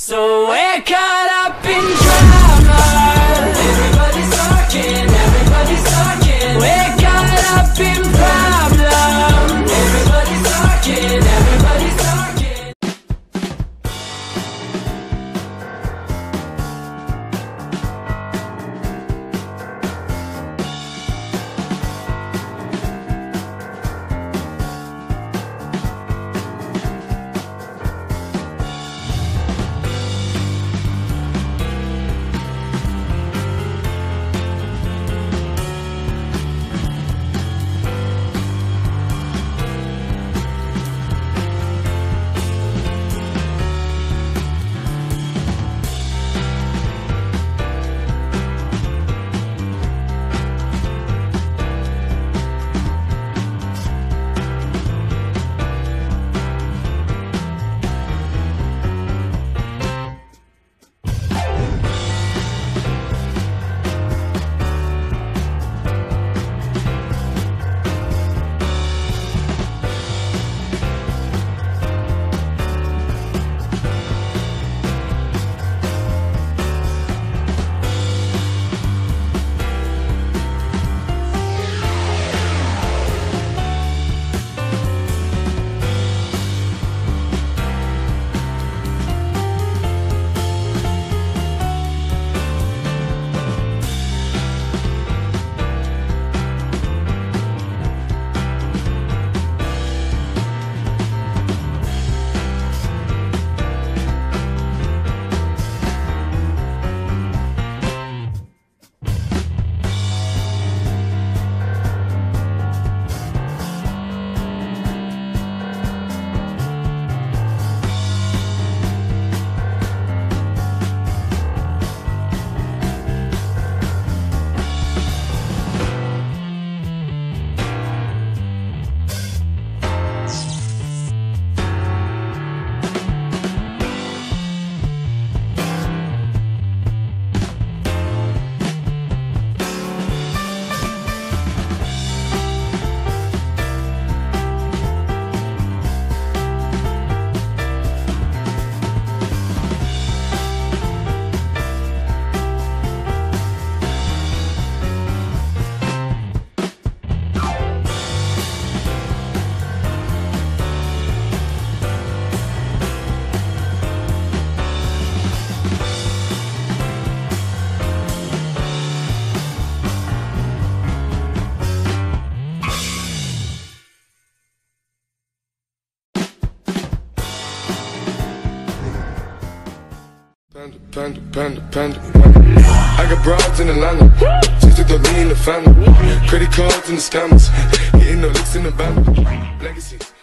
So caught up Panda, panda, panda, panda. I got broads in Atlanta. Just to me in the family. Credit cards and the scammers. Hitting the licks in the band. Legacies.